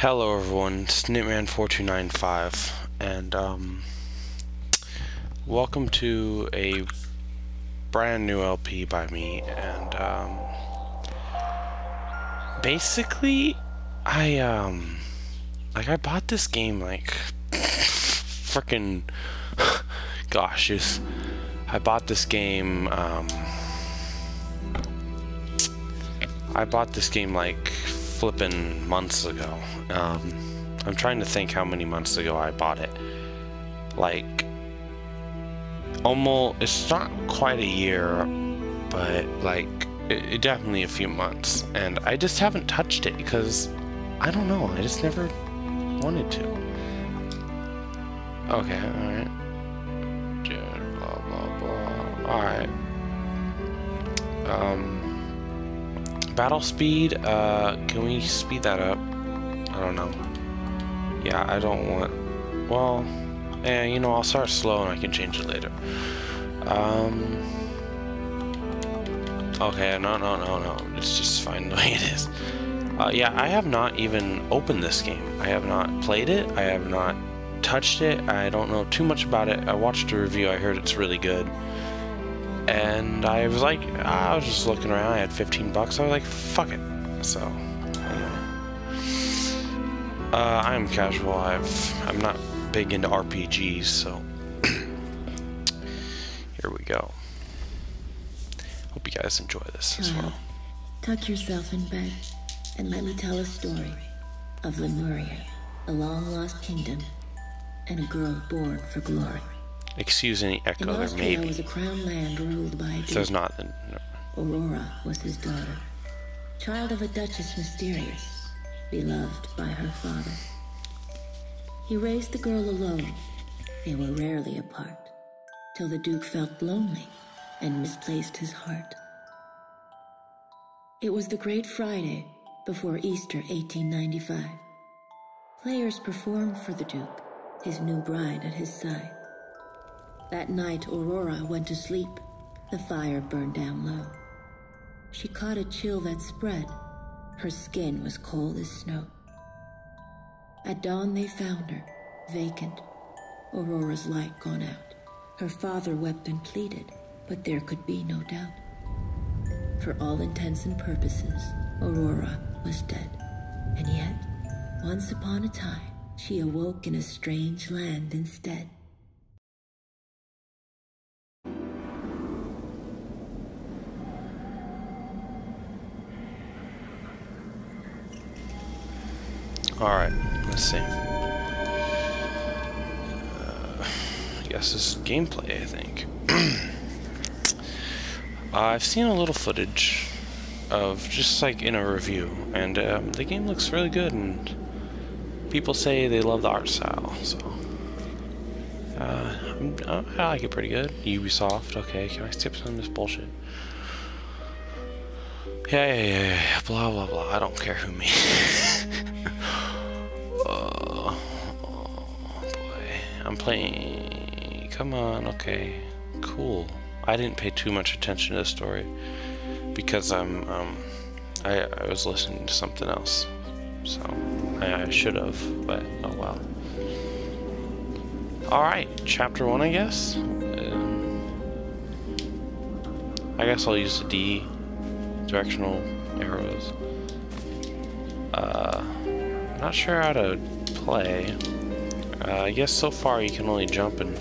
Hello everyone, Snipman4295 and um welcome to a brand new LP by me and um basically I um like I bought this game like freaking gosh just I bought this game um I bought this game like flipping months ago. Um, I'm trying to think how many months ago I bought it. Like, almost, it's not quite a year, but like, it, it definitely a few months. And I just haven't touched it because, I don't know, I just never wanted to. Okay, alright. Blah, blah, blah. Alright. Um, battle speed, uh, can we speed that up? I don't know. Yeah, I don't want, well, yeah, you know, I'll start slow and I can change it later. Um, okay, no, no, no, no, it's just fine the way it is. Uh, yeah, I have not even opened this game. I have not played it, I have not touched it, I don't know too much about it. I watched a review, I heard it's really good and I was like, I was just looking around. I had 15 bucks. I was like, fuck it. So, uh, I'm casual. I've I'm not big into RPGs, so here we go. Hope you guys enjoy this as well. Tuck yourself in bed and let me tell a story of Lemuria, a long lost kingdom, and a girl born for glory. Excuse any echo there, Austria maybe. was a crown land ruled by a If there's not, then no. Aurora was his daughter, child of a Duchess Mysterious, beloved by her father. He raised the girl alone. They were rarely apart, till the Duke felt lonely and misplaced his heart. It was the Great Friday before Easter 1895. Players performed for the Duke, his new bride at his side. That night, Aurora went to sleep. The fire burned down low. She caught a chill that spread. Her skin was cold as snow. At dawn, they found her, vacant, Aurora's light gone out. Her father wept and pleaded, but there could be no doubt. For all intents and purposes, Aurora was dead. And yet, once upon a time, she awoke in a strange land instead. Alright, let's see. Uh, I guess this is gameplay, I think. I've seen a little footage of just like in a review, and um, the game looks really good, and people say they love the art style, so. Uh, uh, I like it pretty good. Ubisoft, okay, can I skip some of this bullshit? Yeah, yeah, yeah, yeah, blah, blah, blah. I don't care who me. I'm playing. Come on, okay. Cool. I didn't pay too much attention to the story because I'm um I, I was listening to something else. So I, I should have, but oh well. Alright, chapter one I guess. Um, I guess I'll use the D directional arrows. Uh not sure how to play. Uh, I guess so far you can only jump and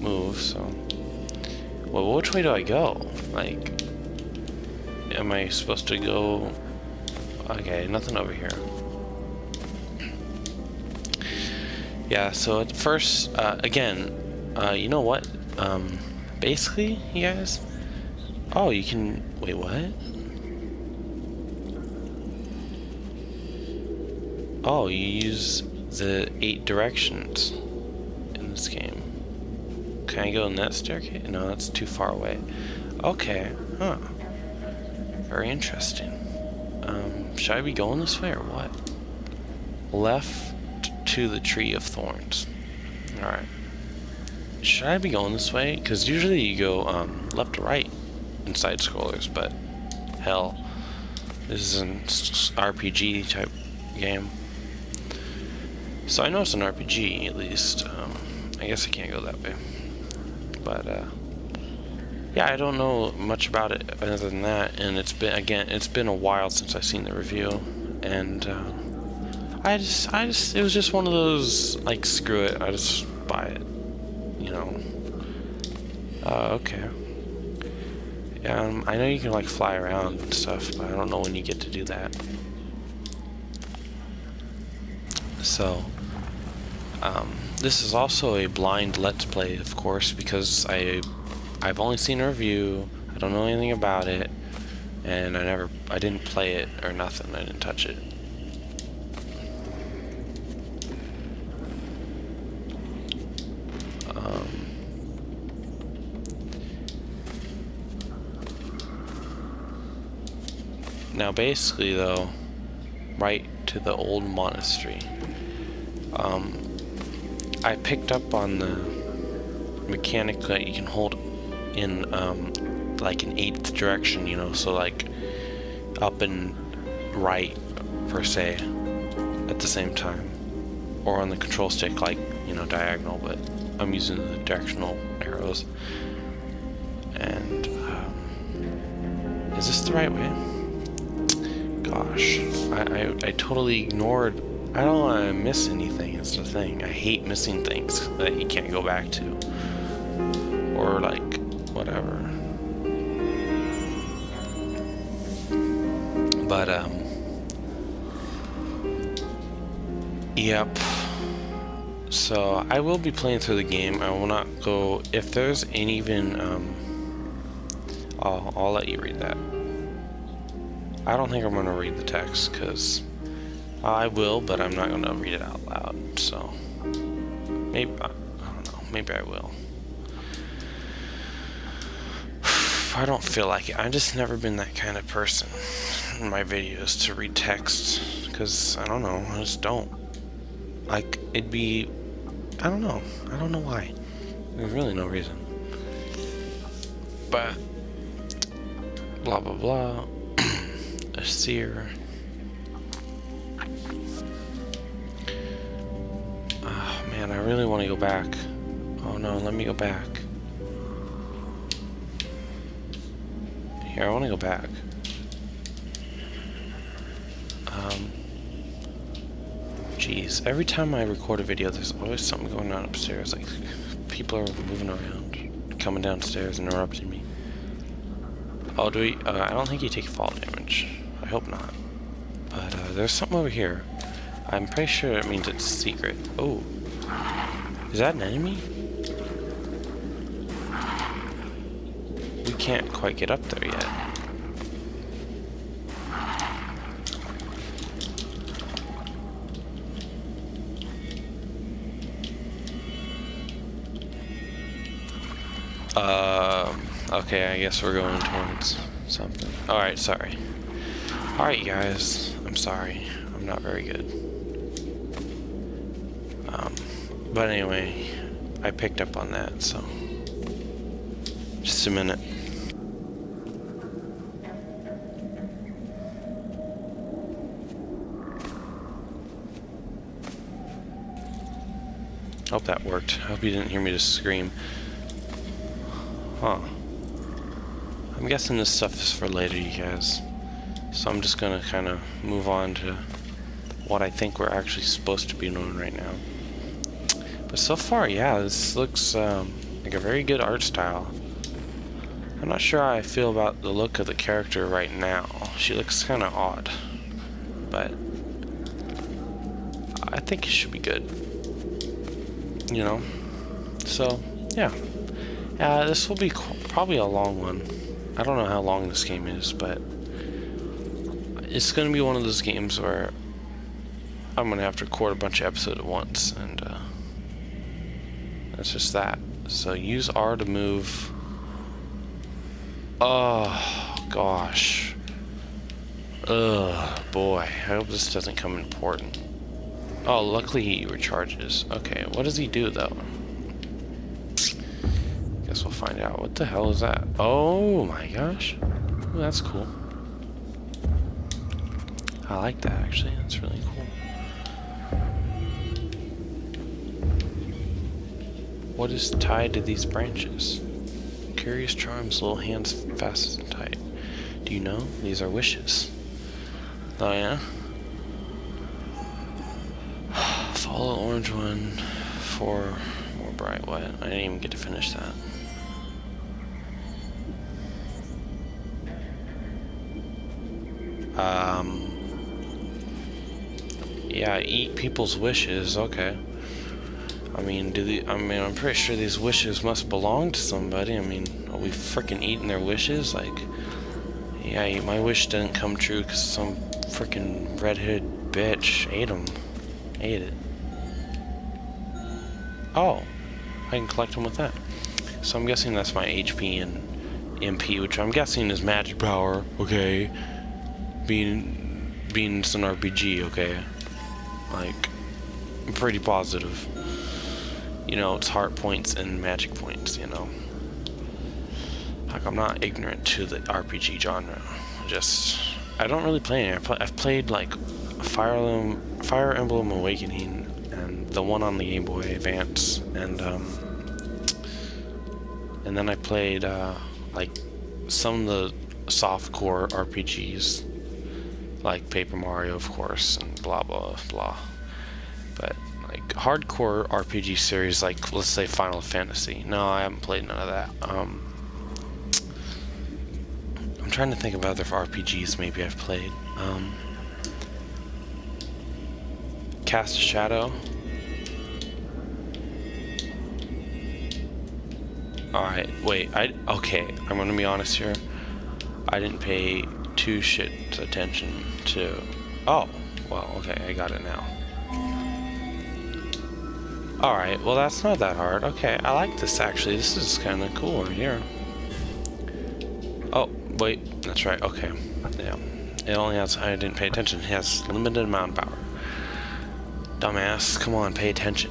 move, so... Well, which way do I go? Like... Am I supposed to go... Okay, nothing over here. Yeah, so at first, uh, again, uh, you know what? Um, basically, you guys... Oh, you can... Wait, what? Oh, you use the eight directions in this game. Can I go in that staircase? No, that's too far away. Okay, huh. Very interesting. Um, should I be going this way or what? Left to the Tree of Thorns. Alright. Should I be going this way? Because usually you go um, left to right in side scrollers, but hell, this is an RPG type game. So I know it's an RPG, at least. Um, I guess I can't go that way. But, uh, yeah, I don't know much about it other than that, and it's been, again, it's been a while since I've seen the review, and, uh, I just, I just, it was just one of those, like, screw it, I just buy it, you know. Uh, okay. Um, I know you can, like, fly around and stuff, but I don't know when you get to do that. So, um, this is also a blind let's play, of course, because I, I've only seen a review, I don't know anything about it, and I never, I didn't play it or nothing, I didn't touch it. Um, now basically though, right to the old monastery. Um, I picked up on the mechanic that you can hold in um, like an eighth direction, you know, so like up and right per se at the same time, or on the control stick like you know diagonal, but I'm using the directional arrows. And um, is this the right way? Gosh, I, I, I totally ignored I don't want to miss anything, it's the thing. I hate missing things that you can't go back to. Or, like, whatever. But, um... Yep. So, I will be playing through the game. I will not go... If there's any even, um... I'll, I'll let you read that. I don't think I'm going to read the text, because... I will, but I'm not going to read it out loud, so maybe, I don't know, maybe I will. I don't feel like it. I've just never been that kind of person in my videos to read text, because, I don't know, I just don't. Like, it'd be, I don't know, I don't know why. There's really no reason. But, blah blah blah, a seer. Man, I really want to go back. Oh no, let me go back. Here, I want to go back. Um, jeez, every time I record a video, there's always something going on upstairs. Like, people are moving around, coming downstairs, interrupting me. Oh, do we? Uh, I don't think you take fall damage. I hope not. But uh, there's something over here. I'm pretty sure it means it's secret. Oh. Is that an enemy? We can't quite get up there yet. Uh, okay, I guess we're going towards something. Alright, sorry. Alright, guys. I'm sorry. I'm not very good. But anyway, I picked up on that, so. Just a minute. Hope that worked. I hope you didn't hear me just scream. Huh. I'm guessing this stuff is for later, you guys. So I'm just gonna kind of move on to what I think we're actually supposed to be doing right now. But so far, yeah, this looks um, like a very good art style. I'm not sure how I feel about the look of the character right now. She looks kind of odd. But I think it should be good. You know? So, yeah. Uh, this will be probably a long one. I don't know how long this game is, but it's going to be one of those games where I'm going to have to record a bunch of episodes at once, and uh, that's just that. So use R to move. Oh, gosh. Ugh, boy. I hope this doesn't come important. Oh, luckily he recharges. Okay, what does he do, though? Guess we'll find out. What the hell is that? Oh, my gosh. Ooh, that's cool. I like that, actually. That's really cool. What is tied to these branches? Curious charms, little hands fast and tight. Do you know? These are wishes. Oh yeah? Follow orange one for more bright white. I didn't even get to finish that. Um, yeah, eat people's wishes. Okay. I mean, do the? I mean, I'm pretty sure these wishes must belong to somebody. I mean, are we freaking eating their wishes? Like, yeah, my wish didn't come true because some freaking redheaded bitch ate them. Ate it. Oh, I can collect them with that. So I'm guessing that's my HP and MP, which I'm guessing is magic power. Okay, being being an RPG. Okay, like I'm pretty positive. You know, it's heart points and magic points. You know, like I'm not ignorant to the RPG genre. Just I don't really play any. I've played like Fire Emblem, Fire Emblem Awakening, and the one on the Game Boy Advance, and um, and then I played uh, like some of the soft core RPGs, like Paper Mario, of course, and blah blah blah. But hardcore RPG series, like let's say Final Fantasy. No, I haven't played none of that. Um, I'm trying to think of other RPGs maybe I've played. Um, Cast a Shadow. Alright, wait, I, okay, I'm gonna be honest here. I didn't pay two shit attention to, oh, well, okay, I got it now. Alright, well that's not that hard. Okay, I like this actually, this is kinda cool right here. Oh, wait, that's right, okay. Yeah, it only has, I didn't pay attention, it has limited amount of power. Dumbass, come on, pay attention.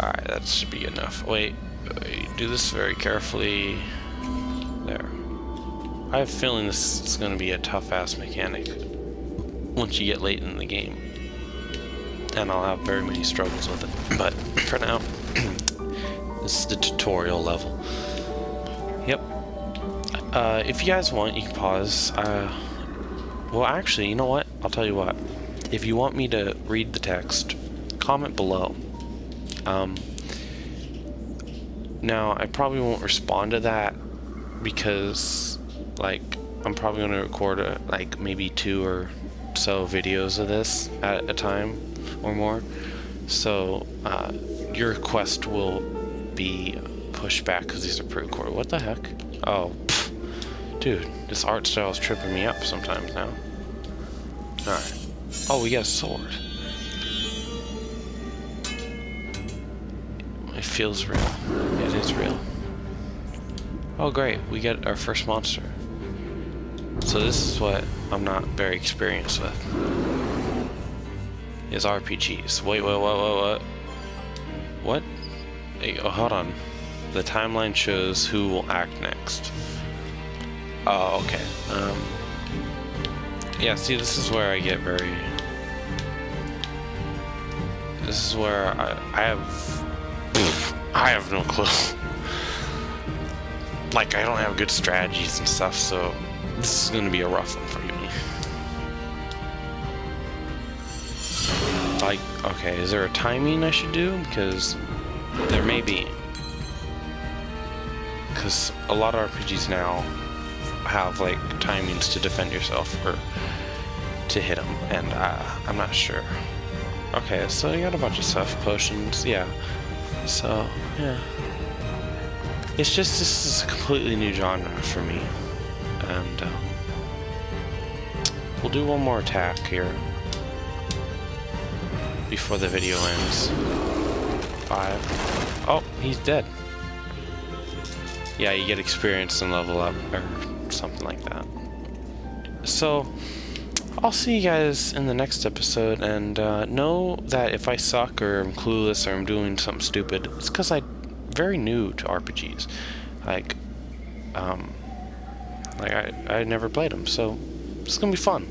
Alright, that should be enough. Wait, wait, do this very carefully. There. I have a feeling this is going to be a tough-ass mechanic once you get late in the game. And I'll have very many struggles with it. But for now, this is the tutorial level. Yep. Uh, if you guys want, you can pause. Uh, well, actually, you know what? I'll tell you what. If you want me to read the text, comment below. Um, now, I probably won't respond to that because, like, I'm probably going to record, a, like, maybe two or so videos of this at a time or more. So, uh, your quest will be pushed back because these are pre-recorded. What the heck? Oh, pff. dude, this art style is tripping me up sometimes now. Alright. Oh, we got a sword. It feels real. It is real. Oh great, we get our first monster. So this is what I'm not very experienced with. Is RPGs. Wait, wait, what, what, what? What? Hey, oh, hold on. The timeline shows who will act next. Oh, okay. Um, yeah, see, this is where I get very... This is where I, I have I have no clue. like, I don't have good strategies and stuff, so this is going to be a rough one for me. Like, okay, is there a timing I should do? Because there may be. Because a lot of RPGs now have, like, timings to defend yourself or to hit them, and uh, I'm not sure. Okay, so you got a bunch of stuff, potions, yeah. So, yeah. It's just, this is a completely new genre for me. And, um, we'll do one more attack here. Before the video ends. Five. Oh, he's dead. Yeah, you get experience and level up, or something like that. So, I'll see you guys in the next episode, and uh, know that if I suck or I'm clueless or I'm doing something stupid, it's because I'm very new to RPGs. Like, um, like I, I never played them, so it's gonna be fun.